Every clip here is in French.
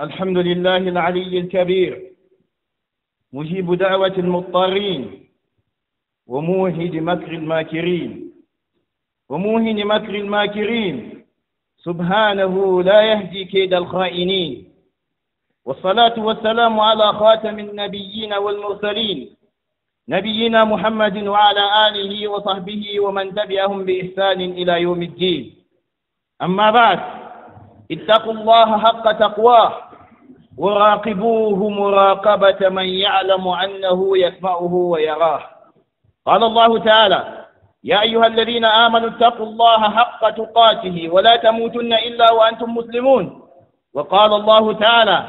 الحمد لله العلي الكبير. مجيب دعوة المضطرين. وموهد مكر الماكرين. وموهن مكر الماكرين. سبحانه لا يهدي كيد الخائنين. والصلاة والسلام على خاتم النبيين والمرسلين. نبينا محمد وعلى آله وصحبه ومن تبعهم بإحسان إلى يوم الدين. أما بعد اتقوا الله حق تقواه. وراقبوه مراقبة من يعلم أنه يسمعه ويراه. قال الله تعالى يا أيها الذين آمنوا اتقوا الله حق تقاته ولا تموتن إلا وأنتم مسلمون. وقال الله تعالى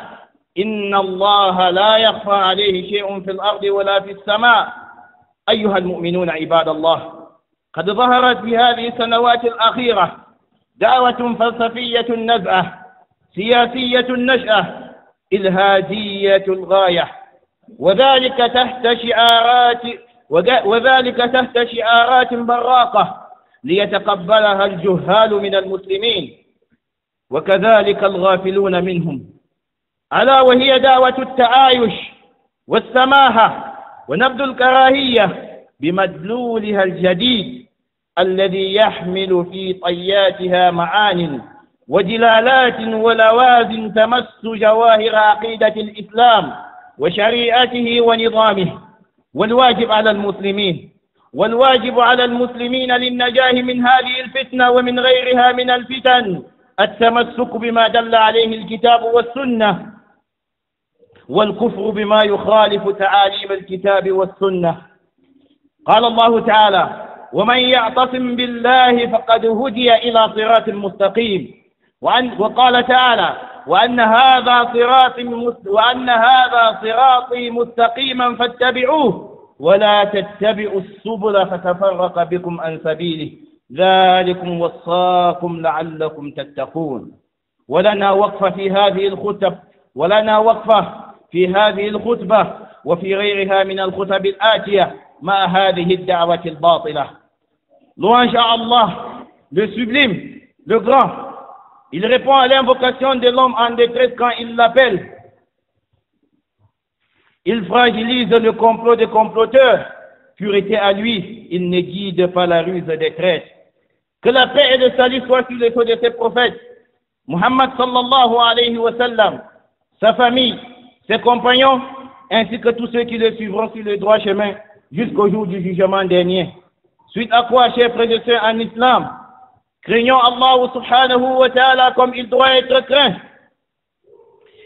إن الله لا يخفى عليه شيء في الأرض ولا في السماء. أيها المؤمنون عباد الله قد ظهرت في هذه السنوات الأخيرة دعوة فلسفية النزعة سياسية النشأة إلهادية الغاية. وذلك تحت شعارات وذلك تحت شعارات براقة ليتقبلها الجهال من المسلمين. وكذلك الغافلون منهم. ألا وهي دعوة التعايش والسماحة ونبذ الكراهية بمدلولها الجديد الذي يحمل في طياتها معان ودلالات ولوازم تمس جواهر عقيدة الإسلام وشريعته ونظامه والواجب على المسلمين والواجب على المسلمين للنجاة من هذه الفتنة ومن غيرها من الفتن التمسك بما دل عليه الكتاب والسنة والكفر بما يخالف تعاليم الكتاب والسنة. قال الله تعالى ومن يعتصم بالله فقد هدي إلى صراط مستقيم. وأن وقال تعالى وأن هذا صراط وأن هذا صراطي مستقيما فاتبعوه ولا تتبعوا السبل فتفرق بكم عن سبيله ذلكم وصاكم لعلكم تتقون ولنا وقفة في هذه الخطب ولنا وقفة في هذه الخطبة وفي غيرها من الخطب الآتية مع هذه الدعوة الباطلة Louange à Allah, le sublime, le grand. Il répond à l'invocation de l'homme en détresse quand il l'appelle. Il fragilise le complot des comploteurs. Pureté à lui, il ne guide pas la ruse des traîtres. Que la paix et le salut soient sur les feux de ses prophètes. Muhammad sallallahu alayhi wa sallam, sa famille, ses compagnons, ainsi que tous ceux qui le suivront sur le droit chemin jusqu'au jour du jugement dernier. Suite à quoi, chers frères en islam, craignons Allah subhanahu wa ta'ala comme il doit être craint.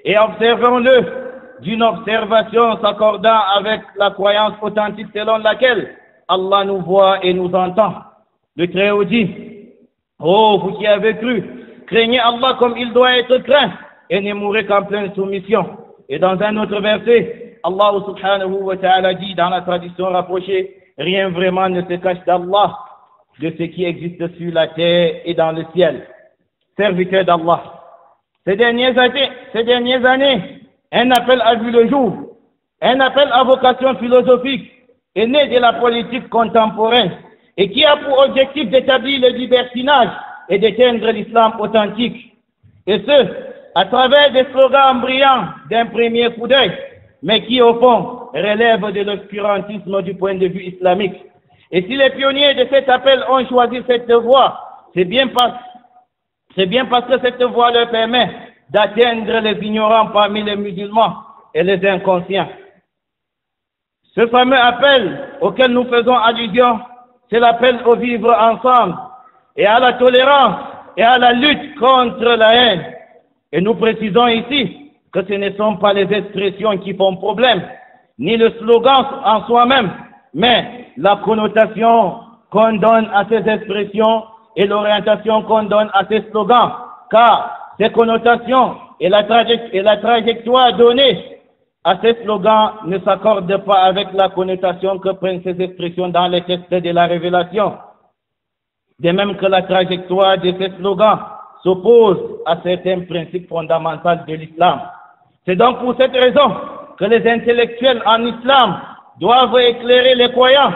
Et observons-le d'une observation s'accordant avec la croyance authentique selon laquelle Allah nous voit et nous entend. Le Très-Haut dit, Oh, vous qui avez cru, craignez Allah comme il doit être craint et ne mourrez qu'en pleine soumission. Et dans un autre verset, Allah subhanahu wa ta'ala dit dans la tradition rapprochée, rien vraiment ne se cache d'Allah, de ce qui existe sur la terre et dans le ciel. Serviteur d'Allah. Ces dernières années, un appel a vu le jour. Un appel à vocation philosophique est né de la politique contemporaine et qui a pour objectif d'établir le libertinage et d'éteindre l'islam authentique. Et ce, à travers des slogans brillants d'un premier coup d'œil, mais qui au fond relèvent de l'obscurantisme du point de vue islamique. Et si les pionniers de cet appel ont choisi cette voie, c'est bien parce, que cette voie leur permet d'atteindre les ignorants parmi les musulmans et les inconscients. Ce fameux appel auquel nous faisons allusion, c'est l'appel au vivre ensemble et à la tolérance et à la lutte contre la haine. Et nous précisons ici que ce ne sont pas les expressions qui font problème, ni le slogan en soi-même, mais la connotation qu'on donne à ces expressions et l'orientation qu'on donne à ces slogans, car ces connotations et la, trajectoire donnée à ces slogans ne s'accordent pas avec la connotation que prennent ces expressions dans les textes de la révélation. De même que la trajectoire de ces slogans s'oppose à certains principes fondamentaux de l'islam. C'est donc pour cette raison que les intellectuels en islam doivent éclairer les croyants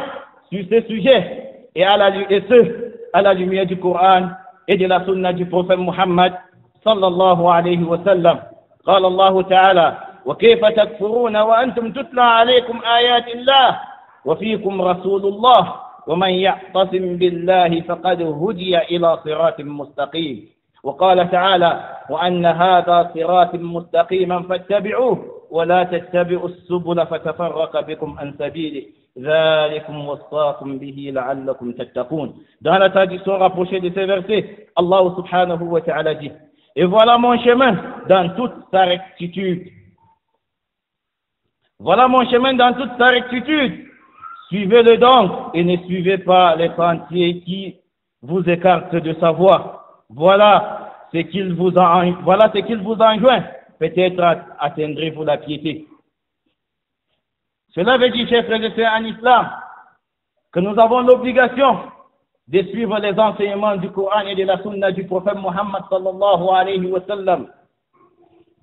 sur ce sujet et, à la, et ce, à la lumière du Coran et de la sunna du prophète Muhammad sallallahu alayhi wa sallam. قال الله تعالى وكيف تكفرون وأنتم تتلى عليكم آيات الله وفيكم رسول الله ومن يعتصم بالله فقد هدي إلى صراط مستقيم وقال تعالى وأن هذا صراط مستقيما فاتبعوه ولا تتبعوا السبل فتفرق بكم عن سبيله ذلكم وصاكم به لعلكم تتقون Dans la tradition rapprochée de ces versets, Allah subhanahu wa ta'ala dit Et voilà mon chemin dans toute sa rectitude. Voilà mon chemin dans toute sa rectitude. Suivez-le donc et ne suivez pas les sentiers qui vous écartent de sa voie. Voilà ce qu'il vous, en, voilà ce qu'il vous enjoint. Peut-être atteindrez-vous la piété. Cela veut dire, chers frères et sœurs en islam, que nous avons l'obligation de suivre les enseignements du Coran et de la Sunna du prophète Muhammad sallallahu alayhi wa sallam.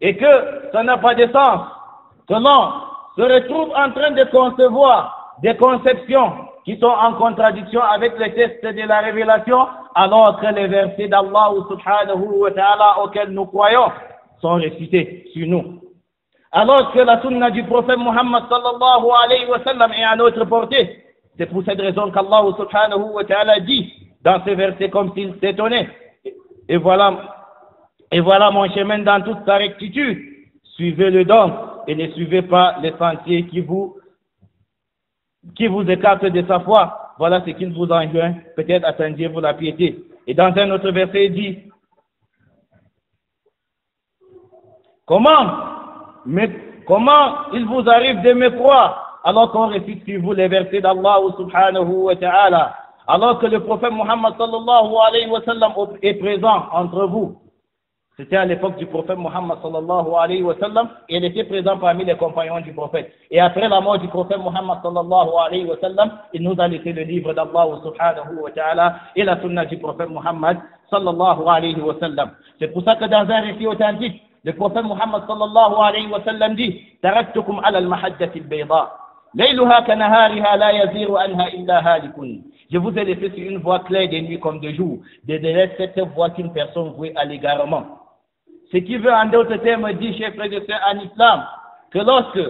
Et que ça n'a pas de sens que l'on se retrouve en train de concevoir des conceptions qui sont en contradiction avec les textes de la révélation, alors que les versets d'Allah subhanahu auxquels nous croyons sont récités sur nous. Alors que la sunna du prophète Muhammad sallallahu alayhi wa sallam est à notre portée. C'est pour cette raison qu'Allah subhanahu wa ta'ala dit dans ces versets comme s'il s'étonnait. Et voilà, et voilà mon chemin dans toute sa rectitude. Suivez-le donc et ne suivez pas les sentiers qui vous qui vous écarte de sa foi, voilà ce qu'il vous enjoint, peut-être atteindrez-vous la piété. Et dans un autre verset, il dit, comment, mais, comment il vous arrive de me croire alors qu'on récite sur vous les versets d'Allah subhanahu wa ta'ala, alors que le prophète Muhammad sallallahu alayhi wa sallam est présent entre vous? C'était à l'époque du prophète Muhammad sallallahu alayhi wa sallam et il était présent parmi les compagnons du prophète. Et après la mort du prophète Muhammad sallallahu alayhi wa sallam, il nous a laissé le livre d'Allah subhanahu wa ta'ala et la sunna du prophète Muhammad sallallahu alayhi wa sallam. C'est pour ça que dans un récit authentique, le prophète Mohammed sallallahu alayhi wa sallam dit ala al-mahajjat yaziru illa. Je vous ai laissé sur une voie claire de nuit comme de jour. De derrière cette voie qu'une personne vouée à l'égarement. Ce qui veut en d'autres termes dire, chers frères et sœurs en islam, que lorsque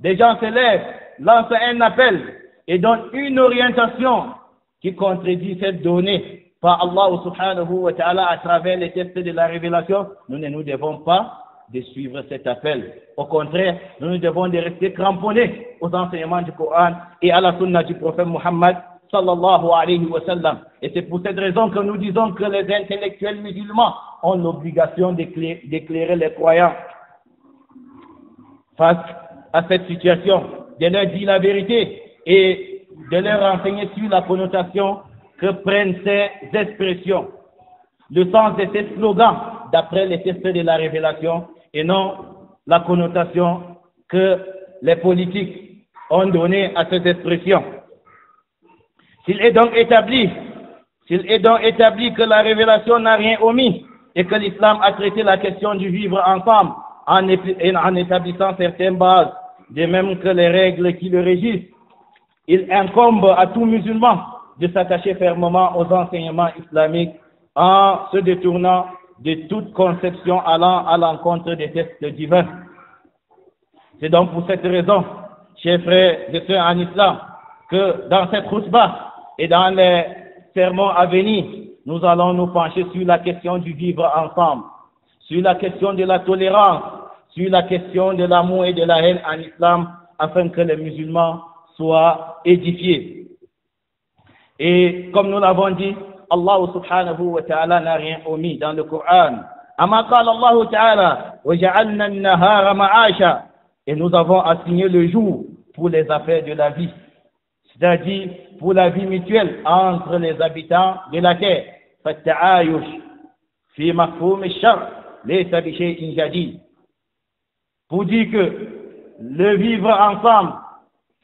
des gens se lèvent, lancent un appel et donnent une orientation qui contredit cette donnée par Allah subhanahu wa ta'ala à travers les textes de la révélation, nous ne nous devons pas de suivre cet appel. Au contraire, nous devons de rester cramponnés aux enseignements du Coran et à la sunna du prophète Muhammad sallallahu alayhi wa sallam. Et c'est pour cette raison que nous disons que les intellectuels musulmans ont l'obligation d'éclairer les croyants face à cette situation, de leur dire la vérité et de leur renseigner sur la connotation que prennent ces expressions, le sens de ces slogans d'après les textes de la révélation et non la connotation que les politiques ont donnée à ces expressions. S'il est donc établi, s'il est donc établi que la révélation n'a rien omis et que l'islam a traité la question du vivre ensemble en, en établissant certaines bases, de même que les règles qui le régissent, il incombe à tout musulman de s'attacher fermement aux enseignements islamiques en se détournant de toute conception allant à l'encontre des textes divins. C'est donc pour cette raison, chers frères et sœurs en islam, que dans cette khutbah, et dans les sermons à venir, nous allons nous pencher sur la question du vivre ensemble, sur la question de la tolérance, sur la question de l'amour et de la haine en islam, afin que les musulmans soient édifiés. Et comme nous l'avons dit, Allah subhanahu wa ta'ala n'a rien omis dans le Coran. Et nous avons assigné le jour pour les affaires de la vie c'est-à-dire pour la vie mutuelle entre les habitants de la terre. Pour dire que le vivre ensemble,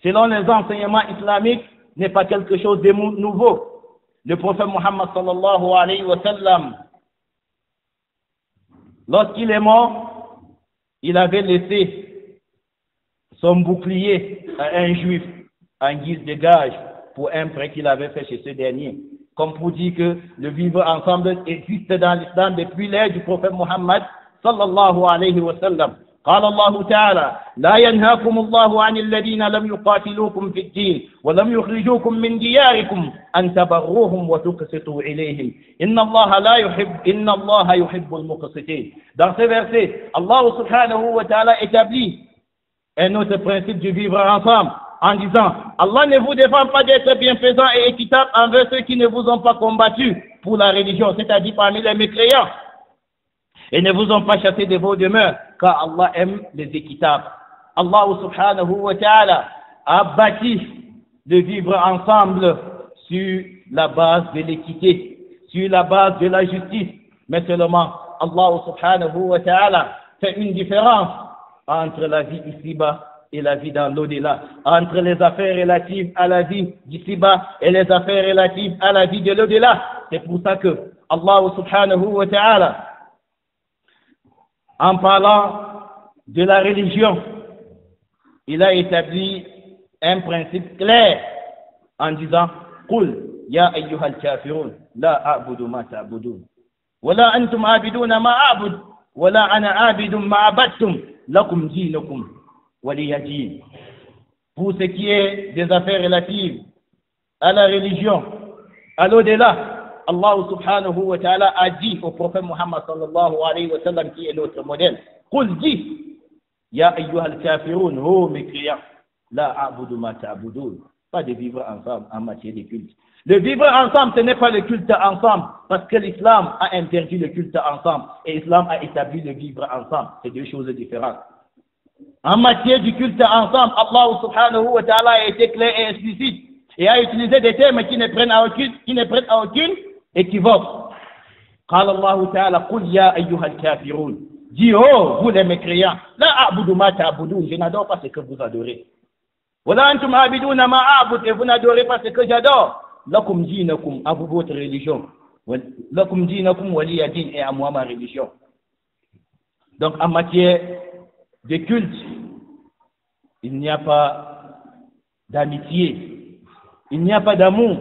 selon les enseignements islamiques, n'est pas quelque chose de nouveau le prophète Mohammed sallallahu alayhi wa sallam, lorsqu'il est mort, il avait laissé son bouclier à un juif en guise de gage pour un prêt qu'il avait fait chez ce dernier. Comme pour dire que le vivre ensemble existe dans l'islam depuis l'ère du prophète Mohammed sallallahu alayhi wa sallam. قال الله تعالى لا ينهاكم الله عن الذين لم يقاتلوكم في الدين ولم يخرجوكم من دياركم أن تبروهم وتقسطوا إليهم إن الله لا يحب إن الله يحب المقسطين Dans ce verset, Allah subhanahu wa ta'ala établit un autre principe du vivre ensemble en disant Allah ne vous défend pas d'être bienfaisant et équitable envers ceux qui ne vous ont pas combattu pour la religion, c'est-à-dire parmi les mécréants et ne vous ont pas chassé de vos demeures, car Allah aime les équitables. Allah subhanahu wa ta'ala a bâti de vivre ensemble sur la base de l'équité, sur la base de la justice. Mais seulement Allah subhanahu wa ta'ala fait une différence entre la vie ici-bas et la vie dans l'au-delà, entre les affaires relatives à la vie d'ici-bas et les affaires relatives à la vie de l'au-delà. C'est pour ça que Allah subhanahu wa ta'ala en parlant de la religion, il a établi un principe clair en disant Qul ya ayyuhal kafirun la a'budu ma ta'budun wa la antum a'biduna ma a'bud wa la ana a'bidu ma abattum lakum dinukum. Pour ce qui est des affaires relatives à la religion, à l'au-delà, Allah subhanahu wa ta'ala a dit au prophète Muhammad sallallahu alayhi wa sallam qui est notre modèle, Qul dit, Ya ayyuhal kafirun, oh mes clients, la a'budu ma. Pas de vivre ensemble en matière de culte. Le vivre ensemble, ce n'est pas le culte ensemble, parce que l'islam a interdit le culte ensemble et l'islam a établi le vivre ensemble. C'est deux choses différentes. En matière du culte ensemble, Allah subhanahu wa ta'ala a été clair et explicite et a utilisé des termes qui ne prennent à aucune, qui ne prennent à aucune équivoque. قال الله تعالى قل يا أيها الكافرون Dis, oh, vous les mécréants, la a'budu ma ta'budun, je n'adore pas ce que vous adorez. Wala antum abiduna ma a'bud, et vous n'adorez pas ce que j'adore. Lakum dinakum, à vous votre religion. Lakum dinakum waliya din, et à moi ma religion. Donc en matière de culte, il n'y a pas d'amitié, il n'y a pas d'amour,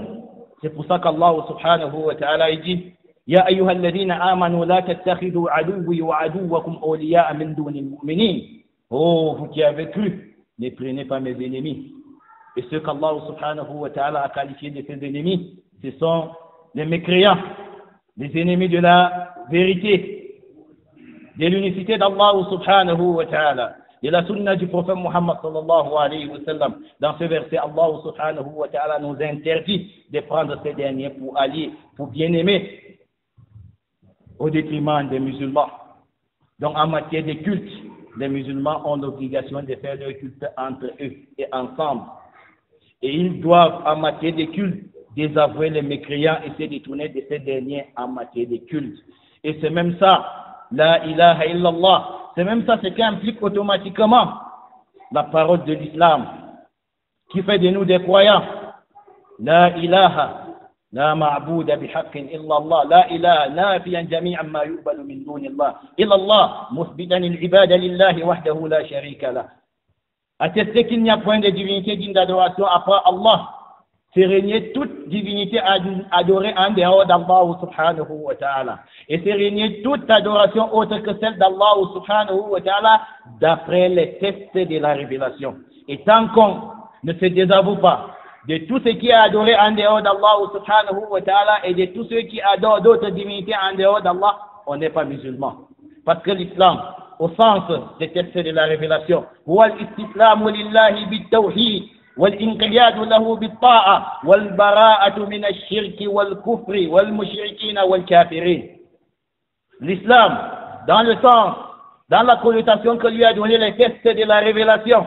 c'est pour ça qu'Allah subhanahu wa ta'ala dit يا أيها الذين آمنوا لا تتخذوا عدوي وعدوكم أولياء من دون المؤمنين Oh, vous qui avez cru, ne prenez pas mes ennemis. Et ceux qu'Allah subhanahu wa ta'ala a qualifiés de ses ennemis, ce sont les mécréants, les ennemis de la vérité, de l'unicité d'Allah subhanahu wa ta'ala. De la sunna du prophète Muhammad sallallahu alayhi wa sallam. Dans ce verset, Allah subhanahu wa ta'ala nous interdit de prendre ces derniers pour alliés, pour bien-aimer, au détriment des musulmans. Donc en matière de culte, les musulmans ont l'obligation de faire leur culte entre eux et ensemble. Et ils doivent, en matière de culte, désavouer les mécréants et se détourner de ces derniers en matière de culte. Et c'est même ça, la ilaha illallah, c'est même ça ce qui implique automatiquement la parole de l'islam, qui fait de nous des croyants. La ilaha, la ma'bouda bihaqqin illa Allah, la ilaha, nafiyan jami'an ma yuqbalu min dunillah, illa Allah, musbitan al-ibada lillahi wahdahu la sharika lah. Attester qu'il n'y a point de divinité digne d'adoration après Allah, c'est régner toute divinité adorée en dehors d'Allah subhanahu wa ta'ala. Et c'est régner toute adoration autre que celle d'Allah subhanahu wa ta'ala d'après les tests de la révélation. Et tant qu'on ne se désavoue pas de tout ce qui est adoré en dehors d'Allah subhanahu wa ta'ala et de tous ceux qui adorent d'autres divinités en dehors d'Allah, on n'est pas musulman. Parce que l'islam, au sens des textes de la révélation, والانقياد له بالطاعة والبراءة من الشرك والكفر والمشركين والكافرين L'islam, dans le sens, dans la connotation que lui a donné les textes de la révélation,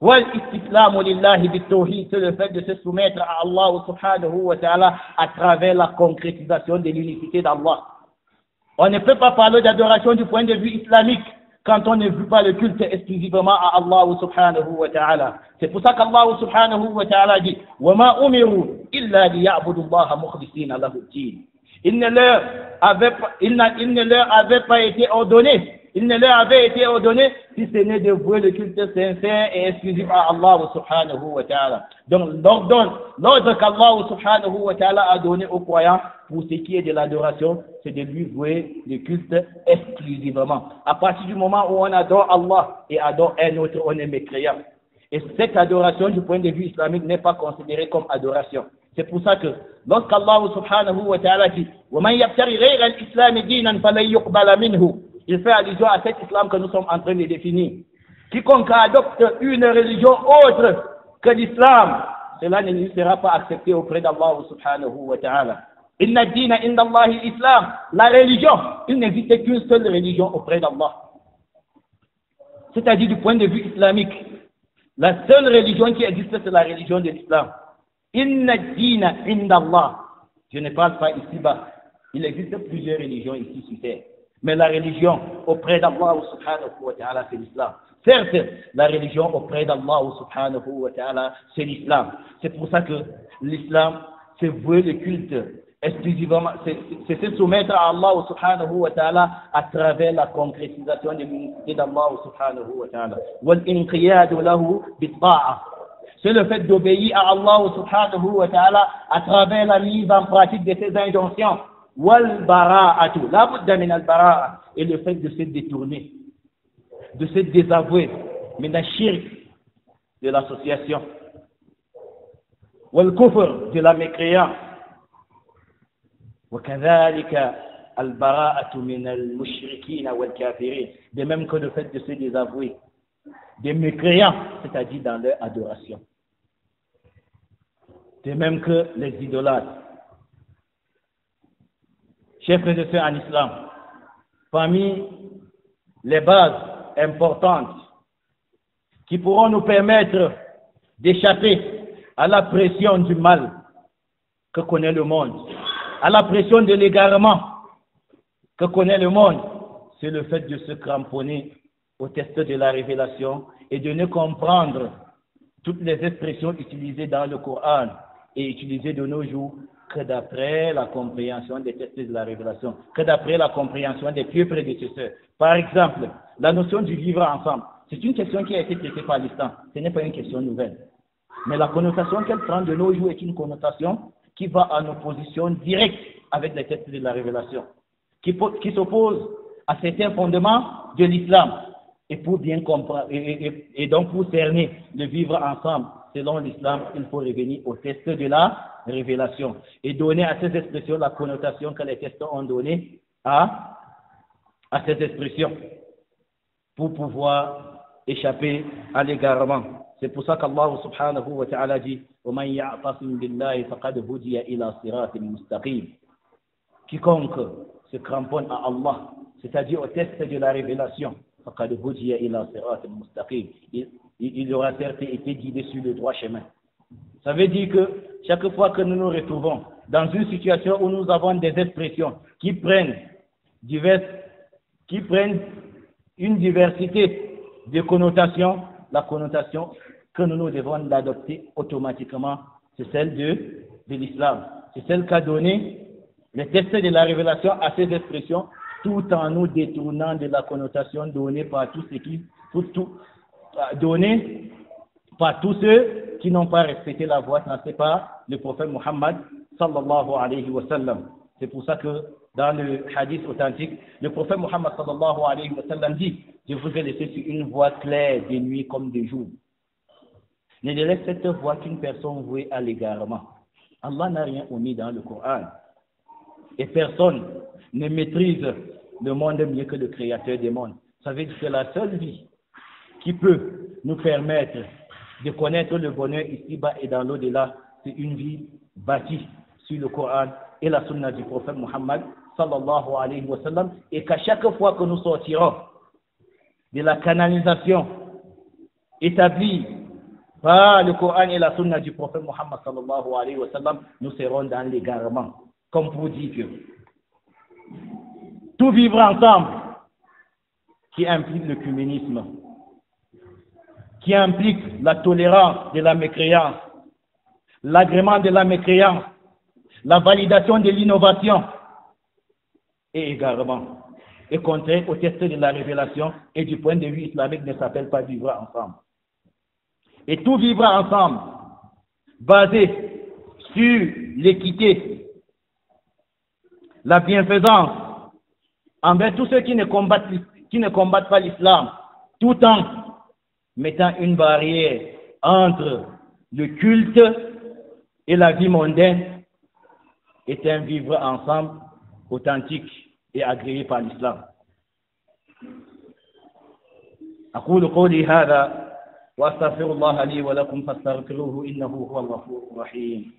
والإستسلام لله بالتوحيد, c'est le fait de se soumettre à Allah subhanahu wa ta'ala à travers la concrétisation de l'unicité d'Allah. On ne peut pas parler d'adoration du point de vue islamique quand on ne veut pas le culte exclusivement à Allah subhanahu wa ta'ala. C'est pour ça qu'Allah subhanahu wa ta'ala dit وَمَا أُمِرُوا إِلَّا لِيَعْبُدُوا اللَّهَ مُخْلِصِينَ لَهُ الدِّينَ il ne, leur avait pas, il, il ne leur avait pas été ordonné, il ne leur avait été ordonné si ce n'est de vouer le culte sincère et exclusif à Allah subhanahu wa. Donc, l'ordre qu'Allah subhanahu wa ta'ala a donné aux croyants pour ce qui est de l'adoration, c'est de lui vouer le culte exclusivement. À partir du moment où on adore Allah et adore un autre, on est mécréant. Et cette adoration, du point de vue islamique, n'est pas considérée comme adoration. C'est pour ça que lorsqu'Allah subhanahu wa ta'ala dit il fait allusion à cet islam que nous sommes en train de définir. Quiconque adopte une religion autre que l'islam, cela ne sera pas accepté auprès d'Allah. La religion, il n'existe qu'une seule religion auprès d'Allah. C'est-à-dire du point de vue islamique. La seule religion qui existe, c'est la religion de l'islam. Inna dina inda Allah. Je ne parle pas ici-bas. Il existe plusieurs religions ici sur terre. Mais la religion auprès d'Allah subhanahu wa ta'ala, c'est l'islam. Certes, la religion auprès d'Allah subhanahu wa ta'ala, c'est l'islam. C'est pour ça que l'islam, c'est vouer le culte exclusivement, c'est se soumettre à Allah subhanahu wa ta'ala à travers la concrétisation des ministères d'Allah subhanahu wa ta'ala. C'est le fait d'obéir à Allah subhanahu wa ta'ala à travers la mise en pratique de ses injonctions. Wal bara'atu. La al bara'a. Et le fait de se détourner de se désavouer, mais la de l'association, wal de la mécréance, de même que le fait de se désavouer des mécréants, c'est-à-dire dans leur adoration. De même que les idolâtres. Chers frères et sœurs en islam, parmi les bases importantes qui pourront nous permettre d'échapper à la pression du mal que connaît le monde, à la pression de l'égarement que connaît le monde, c'est le fait de se cramponner au test de la révélation et de ne comprendre toutes les expressions utilisées dans le Coran et utilisées de nos jours que d'après la compréhension des textes de la révélation, que d'après la compréhension des pieux prédécesseurs. Par exemple, la notion du vivre ensemble, c'est une question qui a été traitée par l'islam. Ce n'est pas une question nouvelle. Mais la connotation qu'elle prend de nos jours est une connotation qui va en opposition directe avec les textes de la révélation, qui, qui s'oppose à certains fondements de l'islam. Et pour bien comprendre, et, donc pour cerner le vivre ensemble, selon l'islam, il faut revenir au test de la révélation et donner à ces expressions la connotation que les textes ont donnée à, à ces expressions pour pouvoir échapper à l'égarement. C'est pour ça qu'Allah subhanahu wa ta'ala dit Quiconque se cramponne à Allah, c'est-à-dire au test de la révélation, il, aura certes été guidé sur le droit chemin. Ça veut dire que chaque fois que nous nous retrouvons dans une situation où nous avons des expressions qui prennent qui prennent une diversité de connotations, la connotation que nous nous devons d'adopter automatiquement, c'est celle de, de l'islam. C'est celle qu'a donné le texte de la révélation à ces expressions, tout en nous détournant de la connotation donnée par tous ceux qui, tout, donnée par tous ceux qui n'ont pas respecté la voie tracée par le prophète Muhammad sallallahu alayhi wa sallam. C'est pour ça que dans le hadith authentique, le prophète Muhammad sallallahu alayhi wa sallam dit Je vous ai laissé sur une voie claire de nuit comme de jour. Ne laisse cette voie qu'une personne vouée à l'égarement. Allah n'a rien omis dans le Coran. Et personne ne maîtrise le monde mieux que le Créateur des mondes. Ça veut dire que la seule vie qui peut nous permettre de connaître le bonheur ici-bas et dans l'au-delà, c'est une vie bâtie sur le Coran et la sunna du prophète Muhammad sallallahu alayhi wa sallam et qu'à chaque fois que nous sortirons de la canalisation établie par le Coran et la sunna du prophète Muhammad sallallahu alayhi wa sallam, nous serons dans l'égarement. Comme pour dire tout vivre ensemble qui implique le communisme, qui implique la tolérance de la mécréance, l'agrément de la mécréance, la validation de l'innovation et également est contraire au test de la révélation et du point de vue islamique ne s'appelle pas vivre ensemble. Et tout vivre ensemble basé sur l'équité, la bienfaisance envers tous ceux qui ne combattent, qui ne combattent pas l'islam, tout en mettant une barrière entre le culte et la vie mondaine est un vivre ensemble authentique et agréé par l'islam. أقول قولي هذا وأستغفر الله لي ولكم فاستغفروه إنه هو الغفور الرحيم